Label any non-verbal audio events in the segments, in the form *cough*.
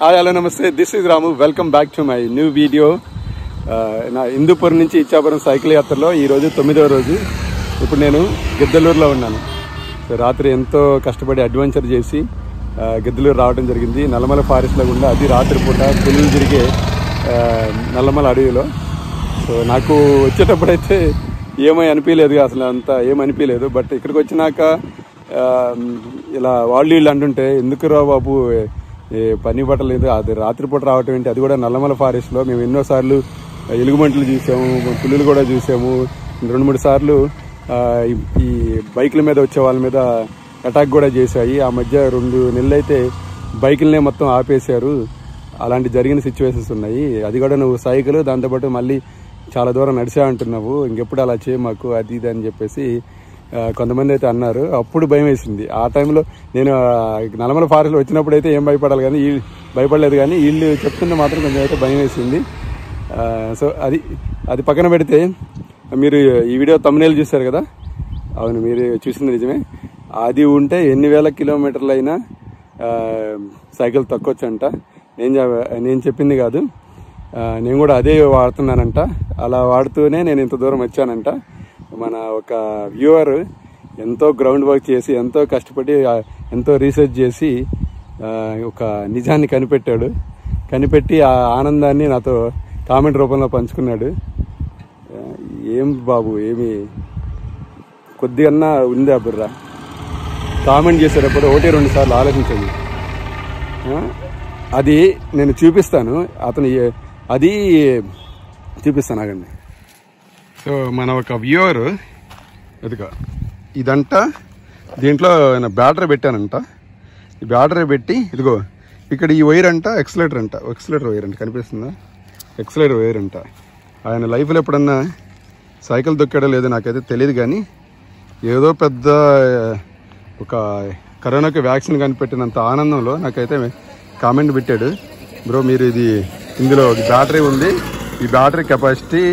Hi hello నమస్తే. This is Ramu welcome back to my new video నా హిందూపూర్ నుంచి Ichchapuram cycle యాత్రలో ఈరోజు తొమ్మిదవ రోజు. ఇప్పుడు నేను గిద్దలూరులో ఉన్నాను. సో రాత్రి ఎంతో కష్టపడి అడ్వెంచర్ చేసి uh, గిద్దలూరు రావడం జరిగింది. నల్లమల ఫారెస్ట్లో గుండా అది రాత్రిపూట పులులు తిరిగే uh, నల్లమల అడవిలో. సో నాకు వచ్చేటప్పుడైతే ఏమీ అనిపించలేదు. అసలు అంత ఏం అనిపించలేదు. బట్ ఇక్కడికి వచ్చినాక um, ఇలా వాళ్ళు వీళ్ళు అంటుంటే ఎందుకు రా బాబు? పని పట్టలేదు అది రాత్రిపూట రావటం ఏంటి? అది కూడా నల్లమల ఫారెస్ట్లో మేము ఎన్నోసార్లు ఎలుగుబంట్లు చూసాము పుల్లులు కూడా చూసాము. రెండు మూడు సార్లు ఈ- బైకుల మీద వచ్చే వాళ్ళ మీద అటాక్ కూడా చేశాయి. ఆ మధ్య రెండు నెలలు అయితే బైకులనే మొత్తం ఆపేశారు. అలాంటి జరిగిన సిచ్యువేషన్స్ ఉన్నాయి. అది కూడా నువ్వు సైకిల్ దాంతోపాటు మళ్ళీ చాలా దూరం నడిచా అంటున్నావు. ఇంకెప్పుడు అలా చేయ మాకు అది ఇది అని చెప్పేసి కొంతమంది అయితే అన్నారు. అప్పుడు భయం వేసింది. ఆ టైంలో నేను నలమల నల్లమల ఫారెస్ట్ వచ్చినప్పుడు అయితే ఏం భయపడాలి కానీ ఈ భయపడలేదు కానీ వీళ్ళు చెప్తుంటే మాత్రం కొంచెం అయితే భయం వేసింది. సో అది అది పక్కన పెడితే మీరు ఈ వీడియో తమ్మునేలు చూశారు కదా? అవును మీరు చూసింది నిజమే. అది ఉంటే ఎన్ని వేల కిలోమీటర్లు అయినా సైకిల్ తక్కువచ్చంట నేను నేను చెప్పింది కాదు. నేను కూడా అదే వాడుతున్నానంట. అలా వాడుతూనే నేను ఇంత దూరం వచ్చానంట. మన ఒక వ్యూవర్ ఎంతో గ్రౌండ్ వర్క్ చేసి ఎంతో కష్టపడి ఎంతో రీసెర్చ్ చేసి ఒక నిజాన్ని కనిపెట్టాడు. కనిపెట్టి ఆ ఆనందాన్ని నాతో కామెంట్ రూపంలో పంచుకున్నాడు. ఏం బాబు ఏమి? కొద్దిగన్నా ఉంది ఆ బుర్ర. కామెంట్ చేసేటప్పుడు ఒకటి రెండు సార్లు ఆలోచించండి. అది నేను చూపిస్తాను. అతను అది చూపిస్తాను ఆగండి. సో మన ఒక వ్యూవర్ ఇదిగో ఇదంట దీంట్లో నేను బ్యాటరీ పెట్టానంట. ఈ బ్యాటరీ పెట్టి ఇదిగో ఇక్కడ ఈ వైర్ అంట ఎక్సలేటర్ అంట. ఎక్సలేటర్ వైర్ అంట కనిపిస్తుందా? ఎక్సలేటర్ వైర్ అంట. ఆయన లైఫ్లో ఎప్పుడన్నా సైకిల్ దొక్కాడో లేదో నాకైతే తెలియదు కానీ ఏదో పెద్ద ఒక కరోనాకి వ్యాక్సిన్ కనిపెట్టినంత ఆనందంలో నాకైతే కామెంట్ పెట్టాడు. బ్రో మీరు ఇది ఇందులో బ్యాటరీ ఉంది. ఈ బ్యాటరీ కెపాసిటీ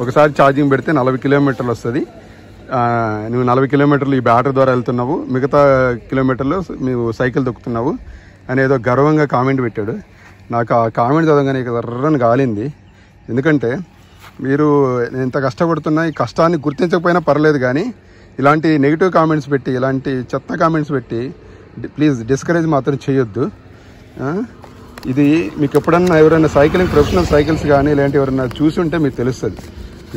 ఒకసారి ఛార్జింగ్ పెడితే నలభై కిలోమీటర్లు వస్తుంది. నువ్వు నలభై కిలోమీటర్లు ఈ బ్యాటరీ ద్వారా వెళ్తున్నావు. మిగతా కిలోమీటర్లు నువ్వు సైకిల్ దొక్కుతున్నావు. అని ఏదో గర్వంగా కామెంట్ పెట్టాడు. నాకు ఆ కామెంట్ చదవగానే ఎర్రని గాలింది. ఎందుకంటే మీరు నేను ఇంత కష్టపడుతున్నా ఈ కష్టాన్ని గుర్తించకపోయినా పర్లేదు కానీ ఇలాంటి నెగిటివ్ కామెంట్స్ పెట్టి ఇలాంటి చెత్త కామెంట్స్ పెట్టి ప్లీజ్ డిస్కరేజ్ మాత్రం చేయొద్దు. ఇది మీకు ఎప్పుడన్నా ఎవరైనా సైకిలింగ్ ప్రొఫెషనల్ సైకిల్స్ కానీ ఇలాంటి ఎవరైనా చూసి ఉంటే మీకు తెలుస్తుంది.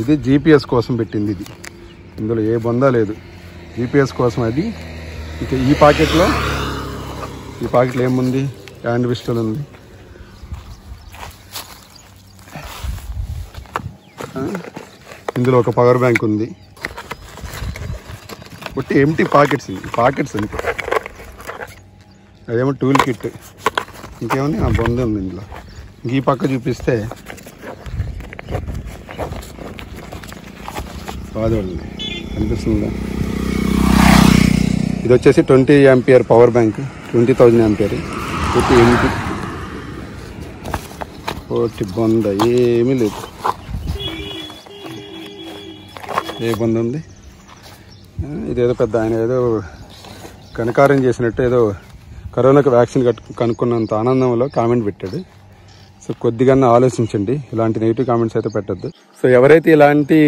ఇది జీపీఎస్ కోసం పెట్టింది ఇది. ఇందులో ఏ బొందా లేదు. జీపీఎస్ కోసం అది. ఇక ఈ పాకెట్లో ఈ పాకెట్లో ఏముంది? హ్యాండ్ పిస్టల్ ఉంది. ఇందులో ఒక పవర్ బ్యాంక్ ఉంది. ఒకటి ఎంటీ పాకెట్స్ ఇవి. పాకెట్స్ అనుకో అదేమో టూల్ కిట్ ఇంకేముంది? ఆ బొంద ఉంది ఇందులో. ఇంక ఈ పక్క చూపిస్తే బాధపడింది కనిపిస్తుందా? ఇది వచ్చేసి twenty ampere power bank twenty thousand ampere ఒట్టి ఎంటీ ఒకటి బొంద ఏమీ లేదు. ఏ బొంద ఉంది? ఇదేదో పెద్ద ఆయన ఏదో కనకారం చేసినట్టు ఏదో కరోనాకు వ్యాక్సిన్ కట్టు కనుక్కున్నంత ఆనందంలో కామెంట్ పెట్టాడు. సో కొద్దిగా ఆలోచించండి. ఇలాంటి నెగిటివ్ కామెంట్స్ అయితే పెట్టద్దు. సో ఎవరైతే ఇలాంటి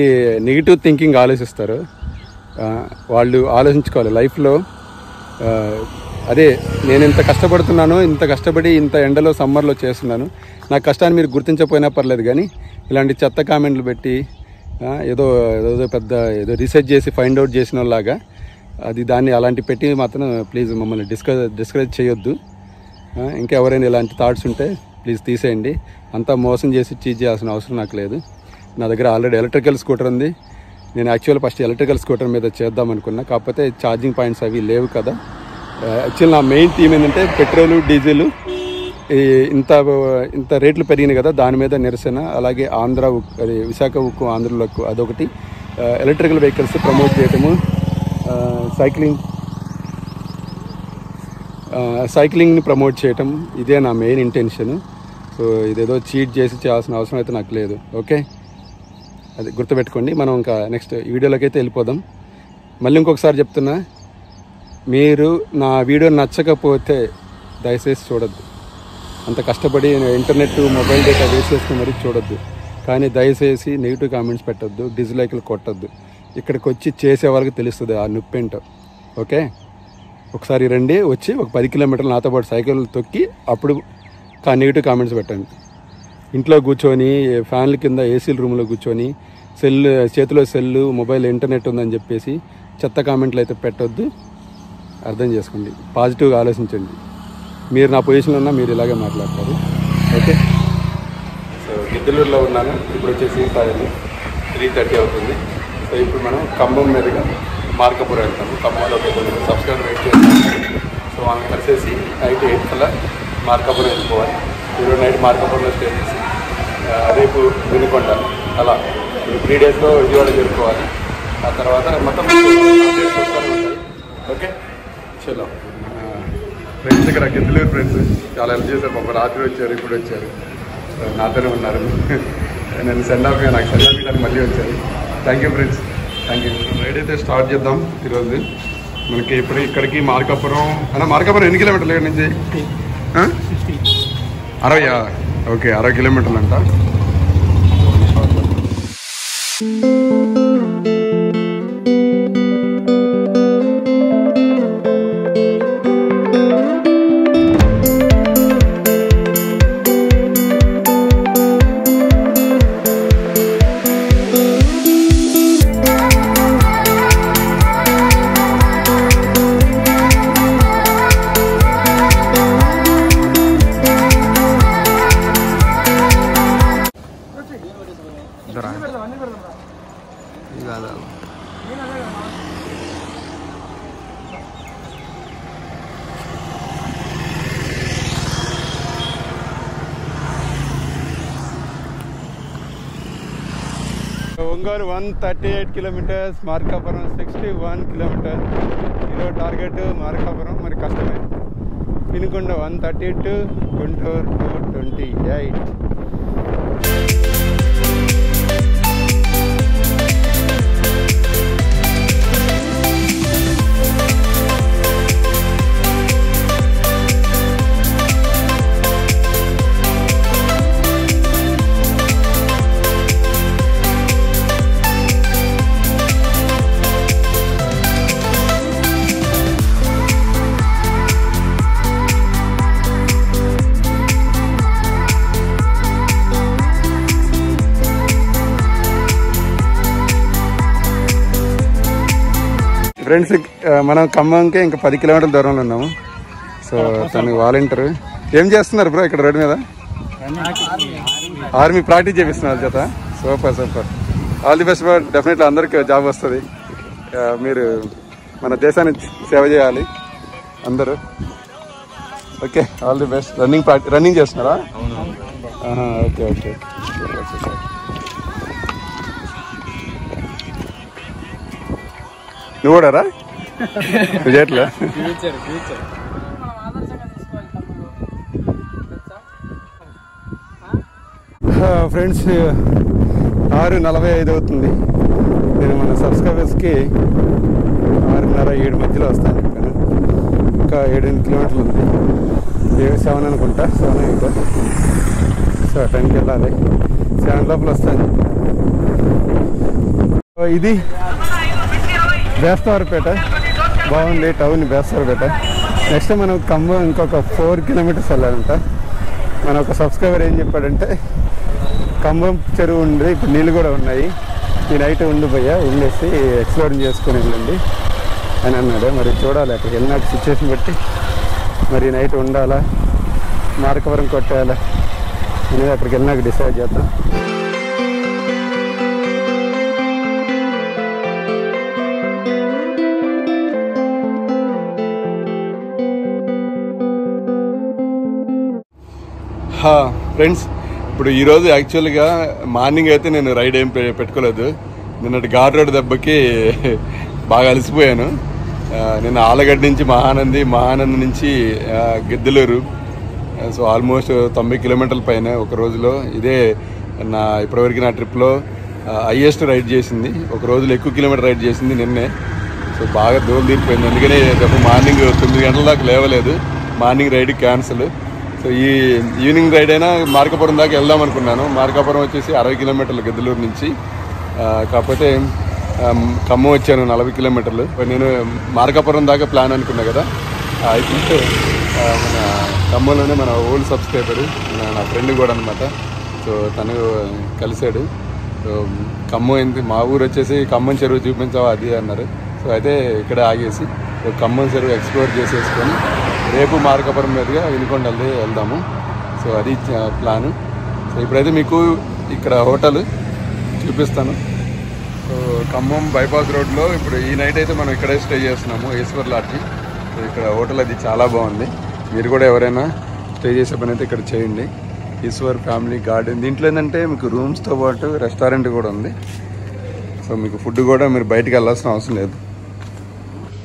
నెగిటివ్ థింకింగ్ ఆలోచిస్తారో వాళ్ళు ఆలోచించుకోవాలి. లైఫ్లో అదే నేను ఇంత కష్టపడుతున్నాను ఇంత కష్టపడి ఇంత ఎండలో సమ్మర్లో చేస్తున్నాను. నా కష్టాన్ని మీరు గుర్తించకపోయినా పర్లేదు కానీ ఇలాంటి చెత్త కామెంట్లు పెట్టి ఏదో ఏదో పెద్ద ఏదో రీసెర్చ్ చేసి ఫైండ్ అవుట్ చేసిన లాగా అది దాన్ని అలాంటి పెట్టి మాత్రం ప్లీజ్ మమ్మల్ని డిస్క డిస్కరేజ్ చేయొద్దు. ఇంకా ఎవరైనా ఇలాంటి థాట్స్ ఉంటే ప్లీజ్ తీసేయండి. అంతా మోసం చేసి చీజ్ చేయాల్సిన అవసరం నాకు లేదు. నా దగ్గర ఆల్రెడీ ఎలక్ట్రికల్ స్కూటర్ ఉంది. నేను యాక్చువల్ ఫస్ట్ ఎలక్ట్రికల్ స్కూటర్ మీద చేద్దాం అనుకున్నా. కాకపోతే ఛార్జింగ్ పాయింట్స్ అవి లేవు కదా. యాక్చువల్ నా మెయిన్ థీమ్ ఏంటంటే పెట్రోల్ డీజిల్ ఈ ఇంత ఇంత రేట్లు పెరిగినాయి కదా దాని మీద నిరసన. అలాగే ఆంధ్ర ఉక్కు అది విశాఖ ఉక్కు ఆంధ్రలో ఉక్కు అదొకటి. ఎలక్ట్రికల్ వెహికల్స్ ప్రమోట్ చేయటము సైక్లింగ్ సైక్లింగ్ని ప్రమోట్ చేయటం ఇదే నా మెయిన్ ఇంటెన్షన్. సో ఇదేదో చీట్ చేసి చేయాల్సిన అవసరం అయితే నాకు లేదు. ఓకే అది గుర్తుపెట్టుకోండి. మనం ఇంకా నెక్స్ట్ వీడియోలోకి అయితే వెళ్ళిపోదాం. మళ్ళీ ఇంకొకసారి చెప్తున్నా మీరు నా వీడియో నచ్చకపోతే దయచేసి చూడద్దు. అంత కష్టపడి ఇంటర్నెట్ మొబైల్ డేటా వేస్ట్ చేసుకుని మరీ చూడొద్దు. కానీ దయచేసి నెగిటివ్ కామెంట్స్ పెట్టొద్దు డిజ్లైక్లు కొట్టద్దు. ఇక్కడికి వచ్చి చేసే వాళ్ళకి తెలుస్తుంది ఆ నొప్పేంటో. ఓకే ఒకసారి రండి వచ్చి ఒక పది కిలోమీటర్లు నాతో పాటు సైకిల్ తొక్కి అప్పుడు నెగిటివ్ కామెంట్స్ పెట్టండి. ఇంట్లో కూర్చొని ఫ్యాన్ల కింద ఏసీల రూమ్లో కూర్చొని సెల్ చేతిలో సెల్లు మొబైల్ ఇంటర్నెట్ ఉందని చెప్పేసి చెత్త కామెంట్లు అయితే పెట్టొద్దు. అర్థం చేసుకోండి. పాజిటివ్గా ఆలోచించండి. మీరు నా పొజిషన్లో ఉన్నా మీరు ఇలాగే మాట్లాడతారు. ఓకే? సో గిద్దలూరులో ఉన్నాను. ఇప్పుడు వచ్చేసి టైం త్రీ థర్టీ అవుతుంది. సో ఇప్పుడు మనం ఖమ్మం మీదుగా మార్కపురం వెళ్తాము. ఖమ్మంలో సబ్స్క్రైబ్ వెయిట్ చేస్తాము సో వాళ్ళని కలిసేసి నైట్ ఎయిట్ కల్లా మార్కాపురం వెళ్ళిపోవాలి. ఈరోజు నైట్ మార్కాపురంలో స్టే చేసి రేపు వినుకొండ అలా. త్రీ డేస్లో విజయవాడ చేరుకోవాలి. ఆ తర్వాత మొత్తం ఓకే చలో. ఫ్రెండ్స్ ఇక్కడ గిద్దలూరు ఫ్రెండ్స్ చాలా హెల్ప్ చేశారు. పాప రాత్రి వచ్చారు ఇప్పుడు వచ్చారు. నాతోనే ఉన్నారు. నేను సెండ్ ఆఫ్ నాకు సెండ్ ఆఫ్ ఇవ్వడానికి మళ్ళీ వచ్చారు. Thank you friends thank you ride అయితే స్టార్ట్ చేద్దాం ఈరోజు. మనకి ఇప్పుడు ఇక్కడికి మార్కాపురం అన్న మార్కాపురం ఎన్ని కిలోమీటర్లు ఇక్కడ నుంచి? అరవై ఓకే అరవై కిలోమీటర్లు అంట Ongole one thirty eight kilometres Markapuram sixty one kilometres ఈరోజు టార్గెట్ మార్కాపురం మరి కష్టమే. Vinukonda one thirty two Guntur two twenty eight. Friends మనం ఖమ్మంకి ఇంకా పది కిలోమీటర్ల దూరంలో ఉన్నాము సో తను వాలంటీర్. ఏం చేస్తున్నారు బ్రో ఇక్కడ రోడ్డు మీద? ఆర్మీ ప్రాక్టీస్ చేపిస్తున్నారు చేత. Super super. All the best bro. Definitely అందరికి జాబ్ వస్తుంది. మీరు మన దేశానికి సేవ చేయాలి. అందరూ. Okay all the best. Running ప్రాక్టీ running చేస్తున్నారా? Okay okay. నువ్వు కూడా రా. చేయట్లే ఫ్రెండ్స్ ఆరు నలభై ఐదు అవుతుంది. నేను మన సబ్స్క్రైబర్స్కి ఆరున్నర ఏడు మధ్యలో వస్తాను. చెప్పాను ఇంకా ఏడెనిమిది కిలోమీటర్లు ఉంది. ఏడు సెవెన్ అనుకుంటా. సెవెన్ ఎయిట్ సో టెన్కి వెళ్ళాలి. సెవెన్ లోపల వస్తాను. ఇది బేస్తవారిపేట బాగుంది టౌన్ బేస్తవారిపేట నెక్స్ట్ మనం ఖమ్మం ఇంకొక ఫోర్ కిలోమీటర్స్ వెళ్ళాలంట. మన ఒక సబ్స్క్రైబర్ ఏం చెప్పాడంటే ఖమ్మం చెరువు ఉంది ఇప్పుడు నీళ్ళు కూడా ఉన్నాయి. ఈ నైట్ ఉండిపోయా ఉండేసి ఎక్స్ప్లోర్ చేసుకుని వెళ్ళండి అని అన్నాడు. మరి చూడాలి అక్కడ వెళ్ళినాక సిచ్యువేషన్ బట్టి. మరి నైట్ ఉండాలా మార్కవరం కొట్టేయాలా అనేది అక్కడికి వెళ్ళినాక డిసైడ్ చేద్దాం. ఫ్రెండ్స్ ఇప్పుడు ఈరోజు యాక్చువల్గా మార్నింగ్ అయితే నేను రైడ్ ఏం పెట్టుకోలేదు. నిన్నటి ఘాట్ రోడ్ దెబ్బకి *laughs* బాగా అలసిపోయాను. నేను ఆలగడ్డ నుంచి మహానంది మహానంది నుంచి గిద్దలూరు. సో ఆల్మోస్ట్ తొంభై కిలోమీటర్ల పైన ఒక రోజులో. ఇదే నా ఇప్పటివరకు నా ట్రిప్లో హయ్యెస్ట్ రైడ్ చేసింది. ఒక రోజులో ఎక్కువ కిలోమీటర్ రైడ్ చేసింది నిన్నే. సో బాగా దూరం తీరిపోయింది అందుకనే రేపు మార్నింగ్ తొమ్మిది గంటల దాకా లేవలేదు. మార్నింగ్ రైడ్ క్యాన్సిల్ సో ఈ ఈవినింగ్ రైడ్ అయినా మార్కాపురం దాకా వెళ్దాం అనుకున్నాను. మార్కాపురం వచ్చేసి అరవై కిలోమీటర్లు గద్దలూరు నుంచి. కాకపోతే ఖమ్మం వచ్చాను నలభై కిలోమీటర్లు. నేను మార్కాపురం దాకా ప్లాన్ అనుకున్నా కదా. ఐ థింక్ మన ఖమ్మంలోనే మన ఓల్డ్ సబ్స్క్రైబర్ నా ఫ్రెండ్ కూడా అనమాట సో తను కలిశాడు. సో ఖమ్మం ఏంటి మా ఊరు వచ్చేసి ఖమ్మం చెరువు చూపించావా అది అన్నారు. సో అయితే ఇక్కడ ఆగేసి ఖమ్మం చెరువు ఎక్స్ప్లోర్ చేసేసుకొని రేపు మార్గపురం మీదుగా వినుకొండ వెళ్దాము. సో అది ప్లాన్. సో ఇప్పుడైతే మీకు ఇక్కడ హోటల్ చూపిస్తాను. సో ఖమ్మం బైపాస్ రోడ్లో ఇప్పుడు ఈ నైట్ అయితే మనం ఇక్కడే స్టే చేస్తున్నాము ఈశ్వర్ లాడ్జి సో ఇక్కడ హోటల్ అది చాలా బాగుంది. మీరు కూడా ఎవరైనా స్టే చేసే పని అయితే ఇక్కడ చేయండి. Eswar family garden. దీంట్లో ఏంటంటే మీకు రూమ్స్తో పాటు రెస్టారెంట్ కూడా ఉంది. సో మీకు ఫుడ్ కూడా మీరు బయటకు వెళ్ళాల్సిన అవసరం లేదు.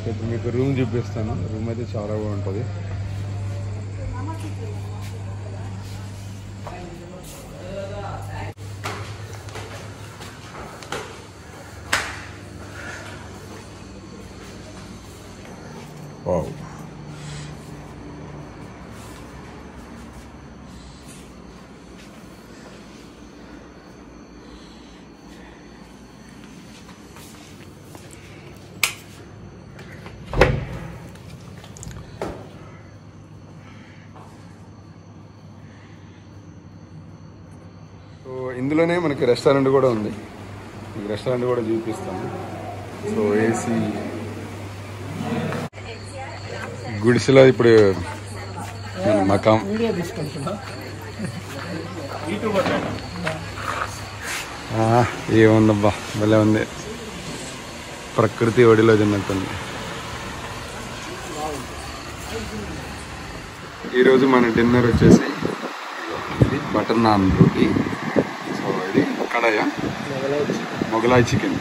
ఇప్పుడు మీకు రూమ్ చూపిస్తాను. రూమ్ అయితే చాలా బాగుంటుంది వావ్ సో ఇందులోనే మనకి రెస్టారెంట్ కూడా ఉంది. మీకు రెస్టారెంట్ కూడా చూపిస్తాము సో ఏసీ. గుడిసెలో ఇప్పుడు మకాం ఏముందబ్బా భలే ఉంది. ప్రకృతి ఒడిలో తిన్నట్టుంది. ఈరోజు మన డిన్నర్ వచ్చేసి బటర్ నాన్ రోటీ. సో ఇది కడాయ మొగలాయ్ చికెన్